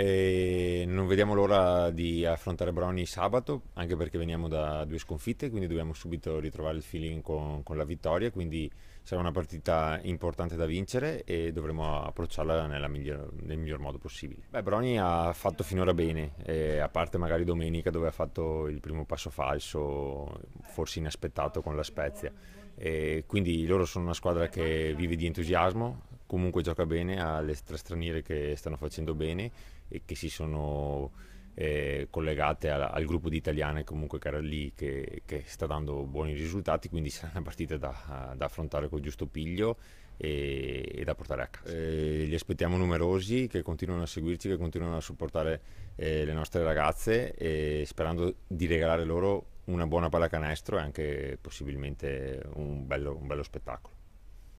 E non vediamo l'ora di affrontare Broni sabato, anche perché veniamo da due sconfitte, quindi dobbiamo subito ritrovare il feeling con, con la vittoria, quindi sarà una partita importante da vincere e dovremo approcciarla miglior, nel miglior modo possibile. Beh, Broni ha fatto finora bene, eh, a parte magari domenica dove ha fatto il primo passo falso, forse inaspettato con la Spezia. E quindi loro sono una squadra che vive di entusiasmo, comunque gioca bene, ha le tre straniere che stanno facendo bene e che si sono eh, collegate al, al, gruppo di italiane comunque che era lì che, che, sta dando buoni risultati, quindi sarà una partita da, da affrontare col giusto piglio e, e da portare a casa. Eh, li aspettiamo numerosi, che continuano a seguirci, che continuano a supportare eh, le nostre ragazze sperando di regalare loro una buona pallacanestro e anche possibilmente un bello, un bello spettacolo.